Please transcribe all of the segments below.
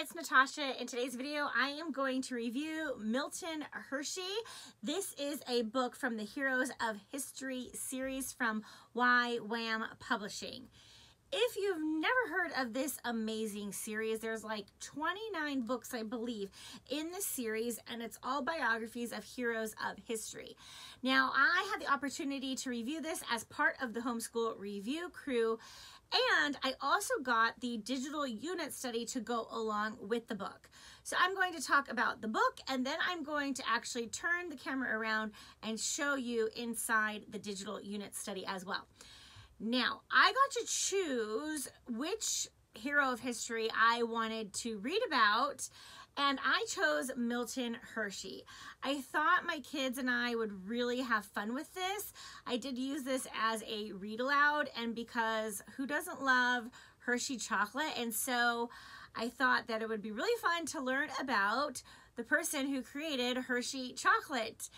it's Natasha. In today's video, I am going to review Milton Hershey. This is a book from the Heroes of History series from YWAM Publishing. If you've never heard of this amazing series, there's like 29 books, I believe, in the series, and it's all biographies of heroes of history. Now, I had the opportunity to review this as part of the homeschool review crew, and I also got the digital unit study to go along with the book. So I'm going to talk about the book and then I'm going to actually turn the camera around and show you inside the digital unit study as well. Now, I got to choose which hero of history I wanted to read about and I chose Milton Hershey. I thought my kids and I would really have fun with this. I did use this as a read aloud and because who doesn't love Hershey chocolate? And so I thought that it would be really fun to learn about the person who created Hershey chocolate.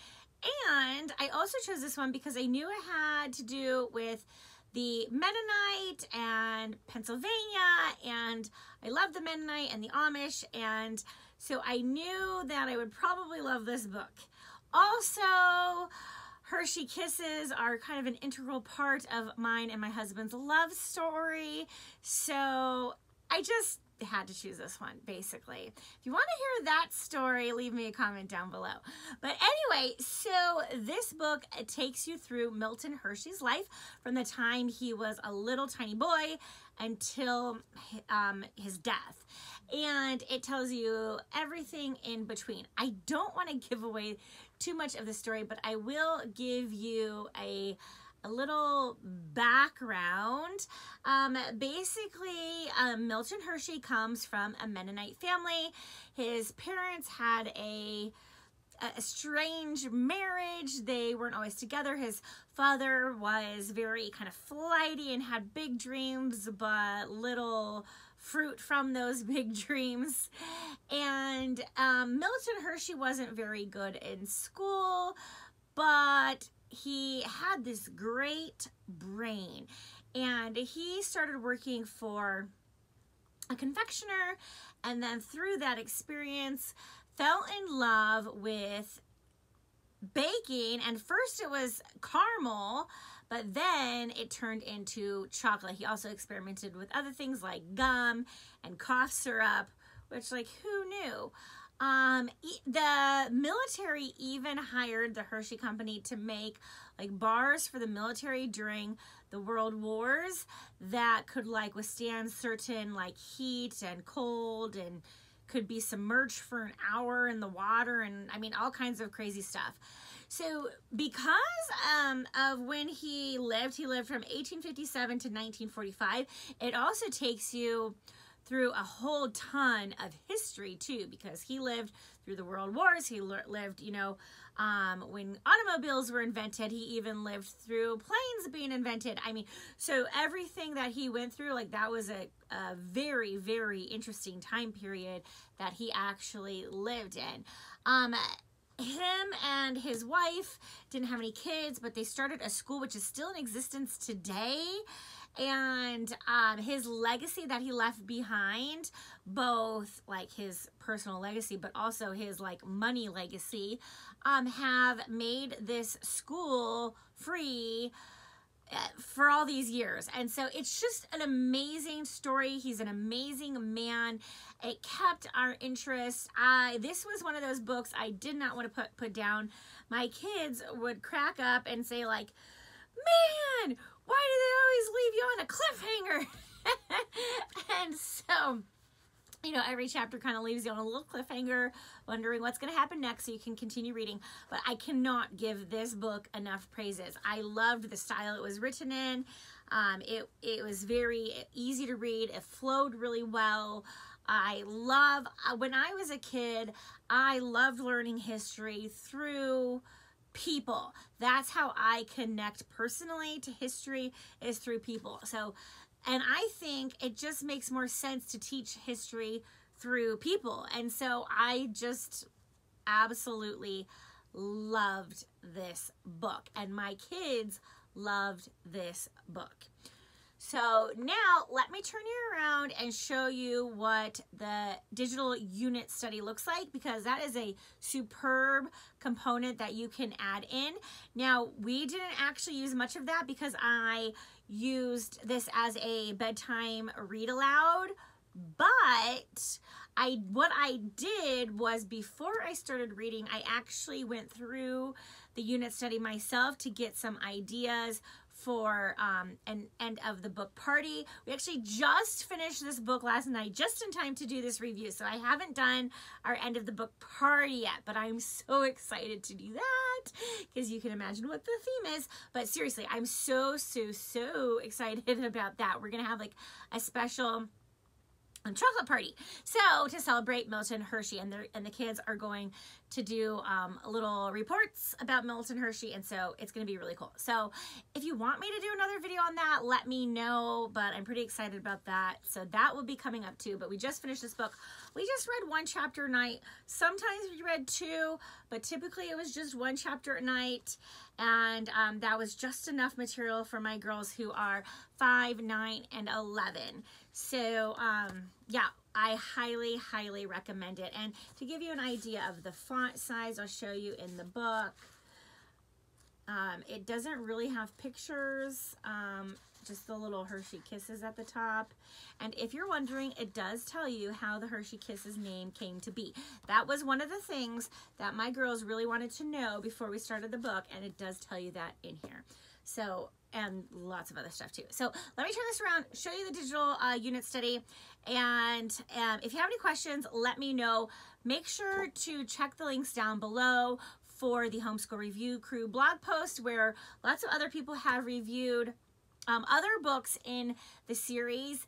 And I also chose this one because I knew it had to do with the Mennonite and Pennsylvania and I love the Mennonite and the Amish and so I knew that I would probably love this book. Also, Hershey Kisses are kind of an integral part of mine and my husband's love story. So I just had to choose this one, basically. If you want to hear that story, leave me a comment down below. But anyway, so this book takes you through Milton Hershey's life from the time he was a little tiny boy until um, his death. And it tells you everything in between. I don't want to give away too much of the story, but I will give you a a little background. Um, basically, um, Milton Hershey comes from a Mennonite family. His parents had a a strange marriage. They weren't always together. His father was very kind of flighty and had big dreams, but little fruit from those big dreams. And um, Milton Hershey wasn't very good in school, but he had this great brain and he started working for a confectioner and then through that experience fell in love with baking. And first it was caramel but then it turned into chocolate. He also experimented with other things like gum and cough syrup which like who knew um, the military even hired the Hershey Company to make like bars for the military during the world wars that could like withstand certain like heat and cold and could be submerged for an hour in the water and I mean all kinds of crazy stuff. So because um, of when he lived, he lived from 1857 to 1945. It also takes you through a whole ton of history too because he lived through the world wars. He lived you know um, when automobiles were invented he even lived through planes being invented. I mean so everything that he went through like that was a, a very very interesting time period that he actually lived in. Um, him and his wife didn't have any kids but they started a school which is still in existence today and um, his legacy that he left behind both like his personal legacy but also his like money legacy um, have made this school free uh, for all these years. And so it's just an amazing story. He's an amazing man. It kept our interest. I this was one of those books i did not want to put put down. My kids would crack up and say like man why do they always leave you on a cliffhanger? and so, you know, every chapter kind of leaves you on a little cliffhanger, wondering what's going to happen next so you can continue reading. But I cannot give this book enough praises. I loved the style it was written in. Um, it, it was very easy to read. It flowed really well. I love, uh, when I was a kid, I loved learning history through people. That's how I connect personally to history is through people. So, and I think it just makes more sense to teach history through people. And so I just absolutely loved this book and my kids loved this book. So now let me turn you around and show you what the digital unit study looks like because that is a superb component that you can add in. Now we didn't actually use much of that because I used this as a bedtime read aloud, but I what I did was before I started reading, I actually went through the unit study myself to get some ideas for um, an end of the book party. We actually just finished this book last night, just in time to do this review. So I haven't done our end of the book party yet, but I'm so excited to do that because you can imagine what the theme is. But seriously, I'm so, so, so excited about that. We're going to have like a special chocolate party. So to celebrate Milton Hershey and the and the kids are going to do um, little reports about Milton Hershey and so it's going to be really cool. So if you want me to do another video on that, let me know, but I'm pretty excited about that. So that will be coming up too, but we just finished this book. We just read one chapter a night. Sometimes we read two, but typically it was just one chapter a night and um, that was just enough material for my girls who are 5, 9, and 11. So um, yeah, I highly, highly recommend it. And to give you an idea of the font size, I'll show you in the book. Um, it doesn't really have pictures, um, just the little Hershey Kisses at the top. And if you're wondering, it does tell you how the Hershey Kisses name came to be. That was one of the things that my girls really wanted to know before we started the book, and it does tell you that in here. So and lots of other stuff too. So let me turn this around, show you the digital uh, unit study. And um, if you have any questions, let me know. Make sure to check the links down below for the Homeschool Review Crew blog post where lots of other people have reviewed um, other books in the series.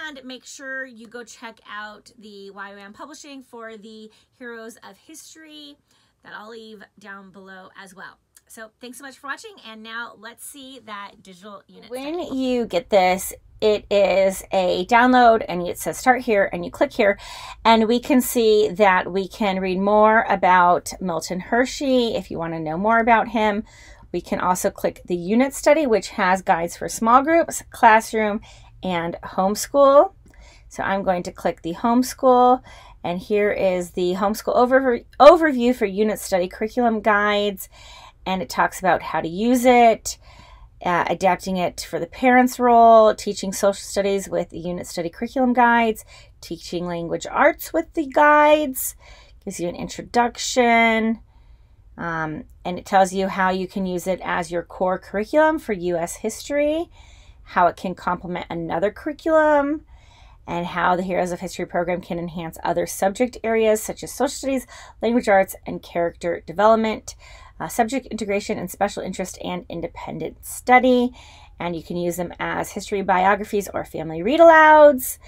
And make sure you go check out the YWAM Publishing for the Heroes of History that I'll leave down below as well. So thanks so much for watching. And now let's see that digital unit. When you get this, it is a download and it says start here and you click here and we can see that we can read more about Milton Hershey if you want to know more about him. We can also click the unit study which has guides for small groups, classroom, and homeschool. So I'm going to click the homeschool and here is the homeschool over overview for unit study curriculum guides and it talks about how to use it, uh, adapting it for the parents' role, teaching social studies with the unit study curriculum guides, teaching language arts with the guides, gives you an introduction, um, and it tells you how you can use it as your core curriculum for U.S. history, how it can complement another curriculum, and how the Heroes of History program can enhance other subject areas such as social studies, language arts, and character development uh, subject integration and special interest and independent study. And you can use them as history biographies or family read alouds.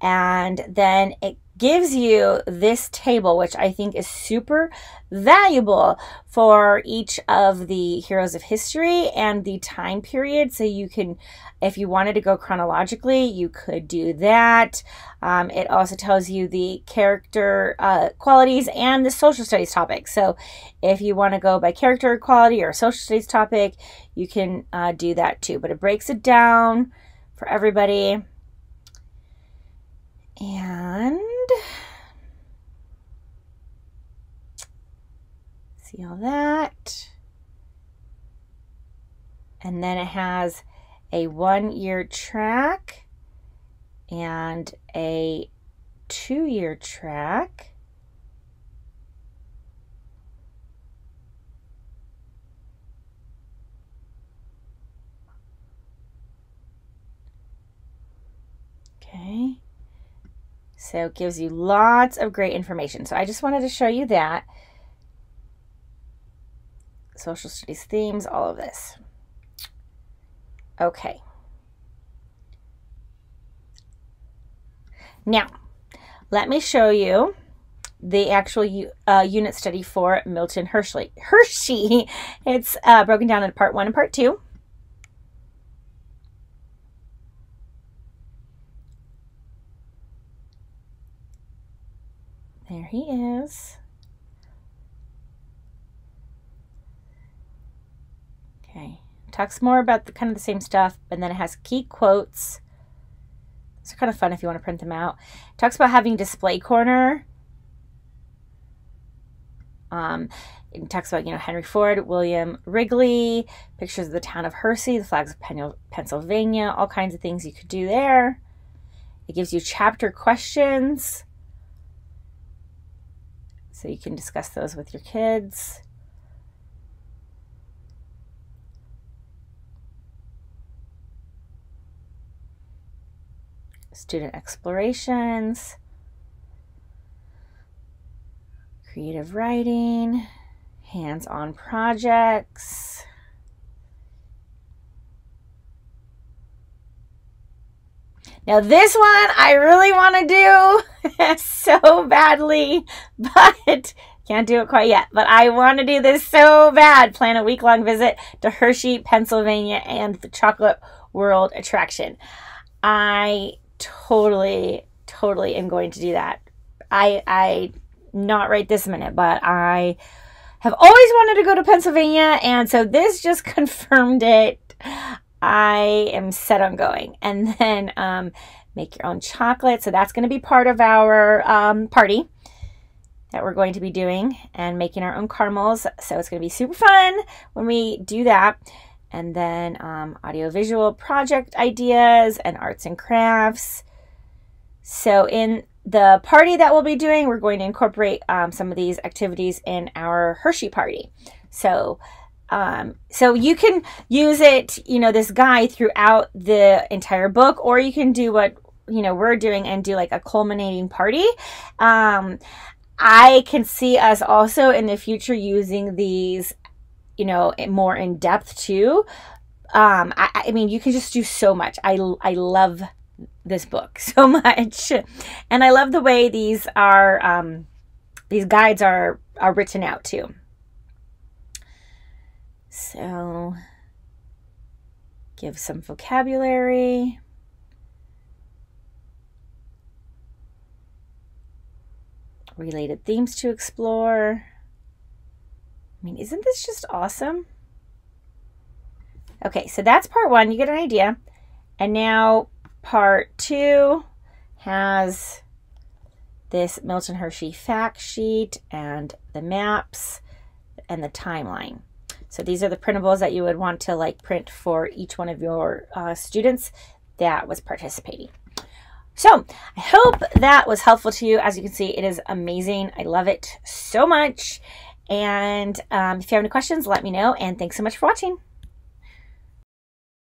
And then it gives you this table, which I think is super valuable for each of the heroes of history and the time period. So you can, if you wanted to go chronologically, you could do that. Um, it also tells you the character uh, qualities and the social studies topic. So if you want to go by character quality or social studies topic, you can uh, do that too. But it breaks it down for everybody. And see all that. And then it has a one year track and a two year track. Okay. So it gives you lots of great information. So I just wanted to show you that. Social studies themes, all of this. Okay. Now, let me show you the actual uh, unit study for Milton Hershey. Hershey. It's uh, broken down into part one and part two. There he is. Okay, talks more about the kind of the same stuff, and then it has key quotes. It's kind of fun if you want to print them out. Talks about having display corner. Um, it talks about you know Henry Ford, William Wrigley, pictures of the town of Hershey, the flags of Pennsylvania, all kinds of things you could do there. It gives you chapter questions. So you can discuss those with your kids. Student explorations, creative writing, hands on projects. Now, this one I really want to do so badly, but can't do it quite yet. But I want to do this so bad. Plan a week long visit to Hershey, Pennsylvania, and the Chocolate World attraction. I totally, totally am going to do that. I, I, not right this minute, but I have always wanted to go to Pennsylvania, and so this just confirmed it. I am set on going. And then um, make your own chocolate. So that's going to be part of our um, party that we're going to be doing and making our own caramels. So it's going to be super fun when we do that. And then um, audiovisual project ideas and arts and crafts. So in the party that we'll be doing, we're going to incorporate um, some of these activities in our Hershey party. So um, so you can use it, you know, this guide throughout the entire book, or you can do what, you know, we're doing and do like a culminating party. Um, I can see us also in the future using these, you know, more in depth too. Um, I, I mean, you can just do so much. I, I love this book so much. And I love the way these are, um, these guides are, are written out too. So, give some vocabulary. Related themes to explore. I mean, isn't this just awesome? Okay, so that's part one. You get an idea. And now part two has this Milton Hershey fact sheet and the maps and the timeline. So these are the printables that you would want to like print for each one of your uh, students that was participating. So I hope that was helpful to you. As you can see, it is amazing. I love it so much. And um, if you have any questions, let me know. And thanks so much for watching.